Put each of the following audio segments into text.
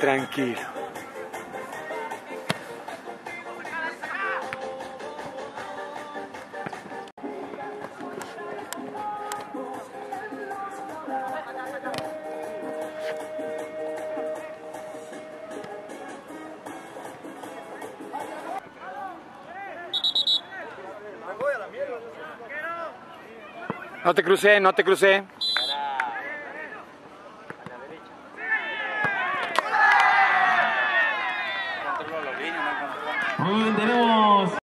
tranquilo. No te crucé, no te crucé. Muy bien, tenemos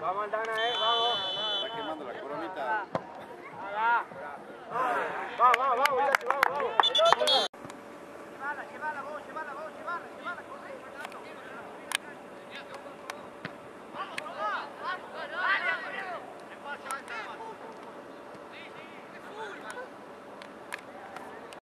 Vamos, Aldana, eh, vamos. Está quemando la coronita.